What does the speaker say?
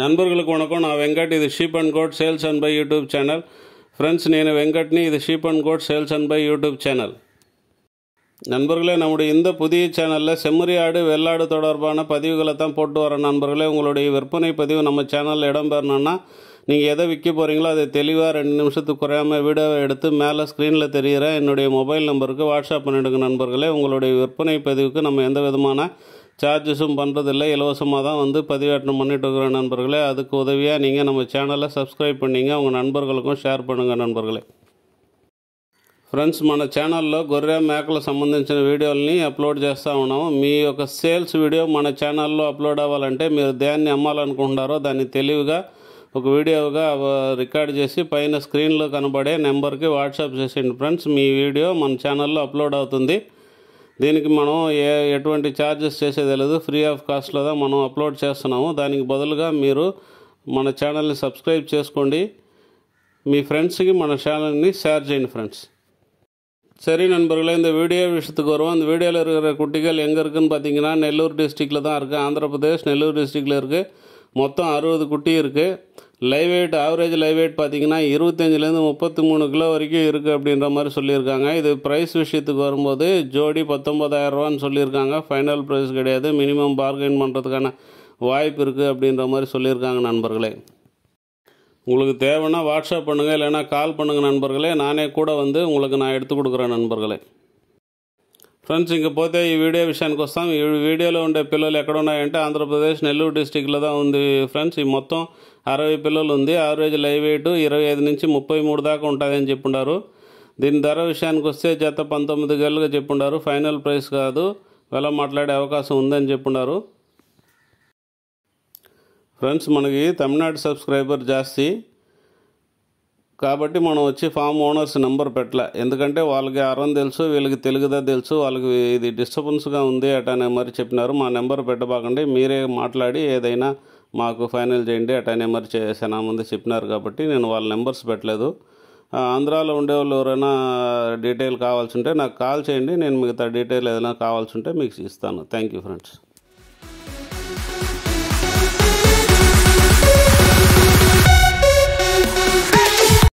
நண்பர்களுக்கு வணக்கம். நான் வெங்கட். இது sheep and goat sales and buy YouTube channel friends నేను வெங்கட்னி. இது sheep and goat sales and buy YouTube channel நண்பர்களே நம்முடைய இந்த புதிய சேனலில் செம்மறி ஆடு வெள்ளாடு தொடர்பான பதிவுகளை தான் போட்டு வர நண்பர்களே உங்களுடைய விற்பனை பதிவு நம்ம சேனலில் இடம்பெறணும்னா நீங்கள் எதை விற்க போகிறீங்களோ அதை தெளிவாக ரெண்டு நிமிஷத்துக்கு குறையாமல் வீடியோவை எடுத்து மேலே ஸ்க்ரீனில் தெரிகிற என்னுடைய மொபைல் நம்பருக்கு வாட்ஸ்அப் பண்ணிவிடுங்க நண்பர்களே. உங்களுடைய விற்பனை பதிவுக்கு நம்ம எந்த விதமான சார்ஜஸும் பண்ணுறதில்ல இலவசமாக தான் வந்து பதிவேற்றம் பண்ணிட்டு இருக்கிற நண்பர்களே. அதுக்கு உதவியாக நீங்கள் நம்ம சேனலை சப்ஸ்கிரைப் பண்ணிங்க. உங்கள் நண்பர்களுக்கும் ஷேர் பண்ணுங்கள் நண்பர்களே. ఫ్రెండ్స్ మన ఛానల్లో గొర్రె మేకల సంబంధించిన వీడియోల్ని అప్లోడ్ చేస్తూ ఉన్నాము మీ యొక్క సేల్స్ వీడియో మన ఛానల్లో అప్లోడ్ అవ్వాలంటే మీరు దాన్ని అమ్మాలనుకుంటున్నారో దాన్ని తెలివిగా ఒక వీడియోగా రికార్డ్ చేసి పైన స్క్రీన్లో కనబడే నెంబర్కి వాట్సాప్ చేసేయండి ఫ్రెండ్స్ మీ వీడియో మన ఛానల్లో అప్లోడ్ అవుతుంది దీనికి మనం ఏ ఎటువంటి ఛార్జెస్ చేసేది లేదు ఫ్రీ ఆఫ్ కాస్ట్లో మనం అప్లోడ్ చేస్తున్నాము దానికి బదులుగా మీరు మన ఛానల్ని సబ్స్క్రైబ్ చేసుకోండి మీ ఫ్రెండ్స్కి మన ఛానల్ని షేర్ చేయండి ఫ్రెండ్స్ சரி நண்பர்களே இந்த வீடியோ விஷயத்துக்கு வருவோம் அந்த வீடியோவில் இருக்கிற குட்டிகள் எங்கே இருக்குதுன்னு பார்த்தீங்கன்னா நெல்லூர் டிஸ்ட்ரிக்டில் தான் இருக்குது ஆந்திரப்பிரதேஷ் நெல்லூர் டிஸ்ட்ரிக்டில் இருக்குது மொத்தம் அறுபது குட்டி இருக்குது live weight average live weight பார்த்தீங்கன்னா இருபத்தஞ்சிலேருந்து முப்பத்தி மூணு கிலோ வரைக்கும் இருக்குது அப்படின்ற மாதிரி சொல்லியிருக்காங்க. இது ப்ரைஸ் விஷயத்துக்கு வரும்போது ஜோடி பத்தொம்பதாயிரரூவான்னு சொல்லியிருக்காங்க. ஃபைனல் ப்ரைஸ் கிடையாது. மினிமம் பார்கெயின் பண்ணுறதுக்கான வாய்ப்பு இருக்குது அப்படின்ற மாதிரி சொல்லியிருக்காங்க நண்பர்களே. உங்களுக்கு தேவைன்னா வாட்ஸ்அப் பண்ணுங்கள் இல்லைன்னா கால் பண்ணுங்கள் நண்பர்களே. நானே கூட வந்து உங்களுக்கு நான் எடுத்து கொடுக்குறேன் நண்பர்களே. ఫ్రెండ్స్ ఇంకపోతే ఈ వీడియో విషయానికి వస్తాం. ఈ వీడియోలో ఉండే పిల్లలు ఎక్కడ ఉన్నాయంటే ఆంధ్రప్రదేశ్ నెల్లూరు డిస్టిక్లో దా ఉంది ఫ్రెండ్స్. ఈ మొత్తం అరవై పిల్లలు ఉంది. యావరేజ్ లైవ్ వెయిట్ ఇరవై ఐదు నుంచి ముప్పై మూడు దాకా ఉంటుందని చెప్పుండారు. దీని ధర విషయానికి వస్తే జత పంతొమ్మిది గేళ్ళుగా చెప్పుండారు. ఫైనల్ ప్రైస్ కాదు. వెల మాట్లాడే అవకాశం ఉందని చెప్పుండారు. ఫ్రెండ్స్ మనకి తమిళనాడు సబ్స్క్రైబర్ జాస్తి. కాబట్టి మనం వచ్చి ఫామ్ ఓనర్స్ నెంబర్ పెట్టలే. ఎందుకంటే వాళ్ళకి అరం తెలుసు వీళ్ళకి తెలుగుదా తెలుసు వాళ్ళకి ఇది డిస్టర్బెన్స్గా ఉంది అటనే మరి చెప్పినారు. మా నెంబర్ పెట్టబాకండి మీరే మాట్లాడి ఏదైనా మాకు ఫైనల్ చేయండి అటనే మరి చేసానా ముందు చెప్పినారు కాబట్టి నేను వాళ్ళ నెంబర్స్ పెట్టలేదు. ఆంధ్రాలో ఉండే వాళ్ళు ఎవరైనా డీటెయిల్ కావాల్సి ఉంటే నాకు కాల్ చేయండి నేను మిగతా డీటెయిల్ ఏదైనా కావాల్సి ఉంటే మీకు ఇస్తాను. Thank you friends.